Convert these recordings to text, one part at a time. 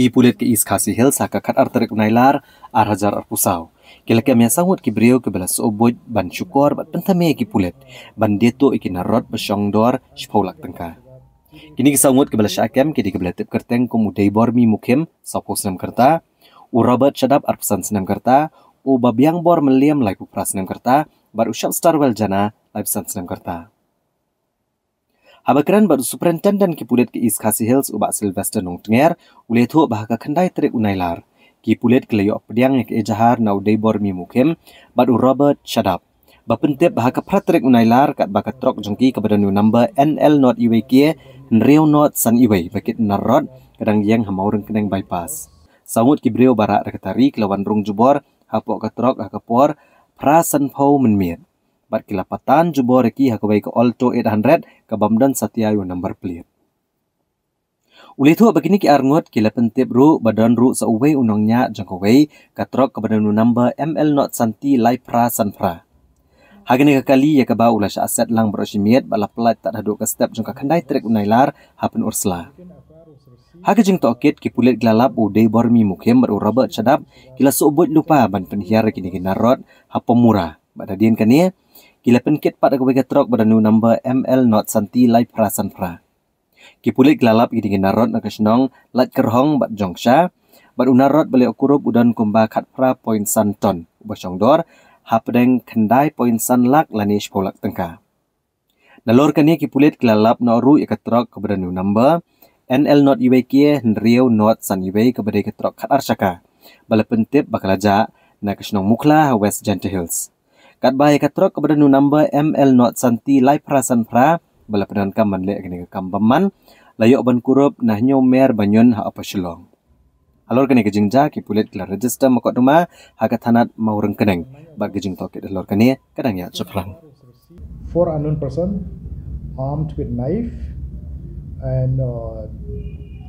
ki pulit ke East Khasi Hills haka kat artarik unailar ar hajar ar pusau. Kila kami sangut ki brio ke belas oboj ban syukur bat pentame ki pulit ban deto iki narot besyong dor shpaulak tengka. Kini kisangut ke belas syakem ki di kebelatip kerteng kum udai bormi mukim sapo senam kerta u Robert ar pesan senam kerta u babiang bor meliam lai pupra senam kerta bar usyap starwell jana lai pesan senam kerta. Habakran baru superintendent ki pulit ki East Khasi Hills ubak Sylvester Nong Tenger uleh tu bahaka kendai terik unailar. Ki pulit ke layok pediang ke ejahar na udai bor mi mukim baru Robert Shadap. Bapentip bahaka praterik unailar kat baka trok jengki kepada new number NL not kie nreo not san iwe bakit narod kadang yang hamaureng keneng bypass. Sangut ki brio barak rekatari kelawan rung jubor hapok katrok hakapor prasan pau menmiet bat kilapatan jubo reki hakawai ke Alto 800 ke Bamdan Satyayu number plate. Uli tu begini ki arngot kila pentip ru badan ru sa uwe unongnya jangkawai katrok ke badan number ML not santi lai pra san pra. Hagini kali ya ke bau lasha aset lang berosimiyat bala pelat tak haduk ke step jangka kandai trik unailar hapen ursla. Hagi jing tokit ki pulit gelalap u dei bormi mukim baru Robert Chadap kila seubut lupa ban penhiar kini kini narot hapa murah. Pada dian kania, Kila penkit pada kebega truk pada nu number ML not santi lai perasan pra. Ki pulit gelalap gini narot nak kesenong lat kerhong bat jongsha. Bat unarot balik ukurup udan kumba kat pra poin san ton. Ubasong dor hapdeng kendai poin san lak lani sepolak tengka. Nalor kani ki pulit gelalap na ru ikat truk kepada nu number NL not iwe kie nriau not san iwe truk kat arsaka. Bala pentip bakal aja nak kesenong mukla West Gentle Hills. กัดใบกัดตรกกับดนูนัมเบอร์ ML not สันติไลพระสันพระบลาพนันกำมันเละกันเองกำบมันลายอบันกรบนะยมเมรบัญญนหาอพชลองอัลลอร์กันเองกจิงจ้าคีพูเลตกลารจิสต์มาคอดมาหากัทนัดมาวรังกันเองบัดกจิงทอกเกตอัลลอร์กันเองกระดังยาสุพรัง four unknown person armed with knife and uh,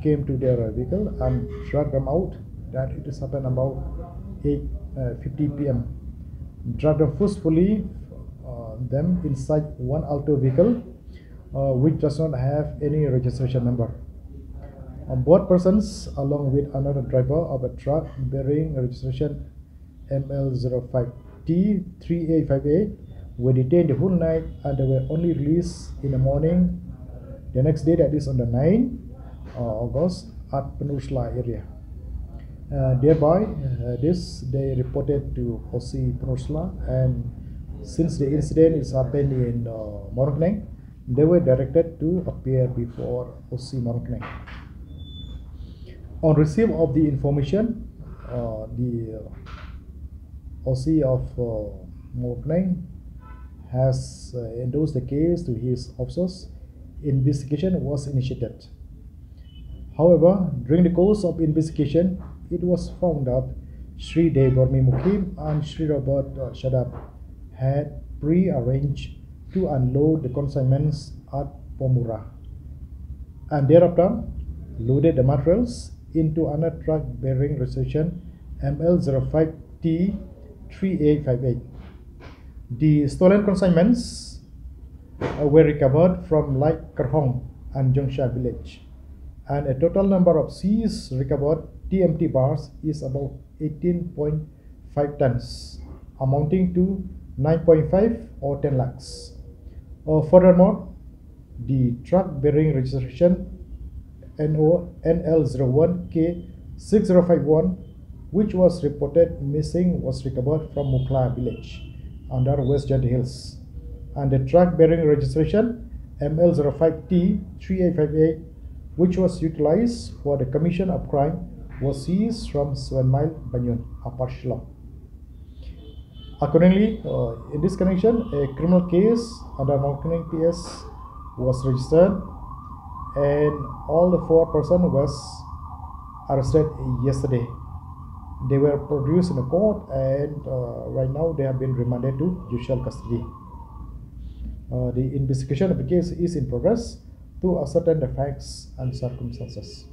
came to their vehicle and dragged them out that it is happened about 8 uh, 50 p.m. drag them forcefully uh, them inside one auto vehicle uh, which does not have any registration number. On board persons along with another driver of a truck bearing registration ML05T3A58 were detained the whole night and they were only released in the morning the next day that is on the 9th uh, August at Penursla area. Uh, thereby, uh, this they reported to OC Penursula, and since the incident is happened in uh, they were directed to appear before OC Morokneng. On receipt of the information, uh, the OC of uh, has uh, endorsed the case to his officers. Investigation was initiated. However, during the course of investigation, it was found that Sri Devormi Mukim and Sri Robert Shadap had pre-arranged to unload the consignments at Pomura and thereafter loaded the materials into another truck bearing registration ML05T3858. The stolen consignments were recovered from Light Kerhong and Jongsha village and a total number of seized recovered TMT bars is about 18.5 tons, amounting to 9.5 or 10 lakhs. Uh, furthermore, the truck bearing registration NO NL01K6051, which was reported missing, was recovered from Mukla village under West Jaintia Hills. And the truck bearing registration ML05T3858, which was utilized for the commission of crime was seized from Seven Mile Banyan, Upper Shillong. Accordingly, uh, in this connection, a criminal case under Mountain PS was registered and all the four persons was arrested yesterday. They were produced in the court and uh, right now they have been remanded to judicial custody. Uh, the investigation of the case is in progress to ascertain the facts and circumstances.